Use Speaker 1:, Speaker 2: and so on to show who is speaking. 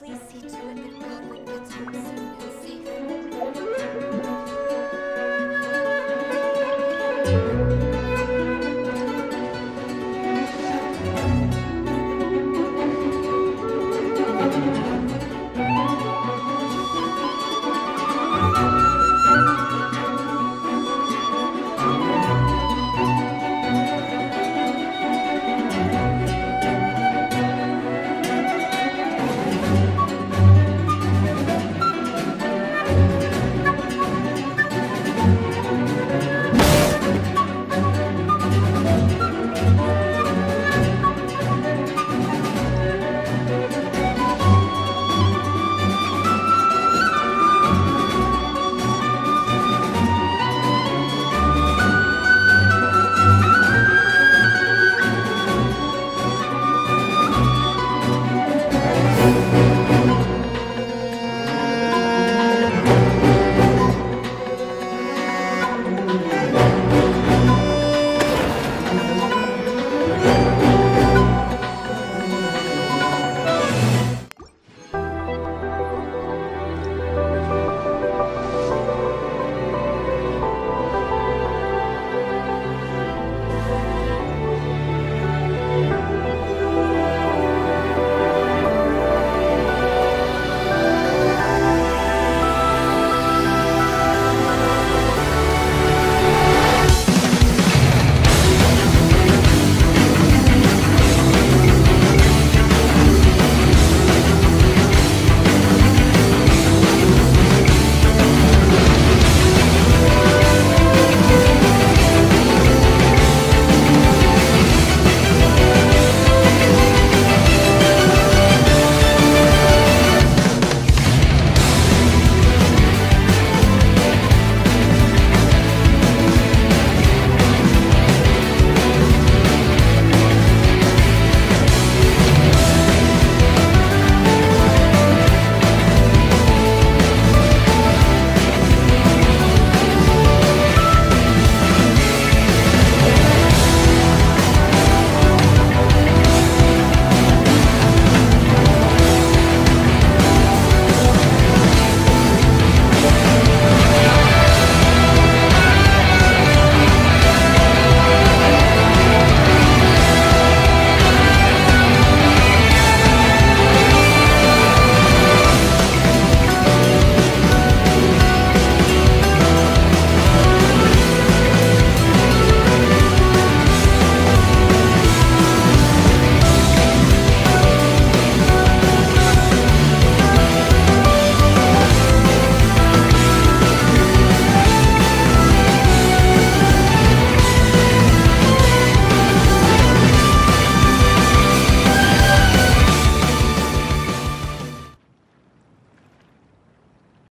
Speaker 1: Please see to it that Godwin gets home soon and safe.